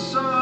sun.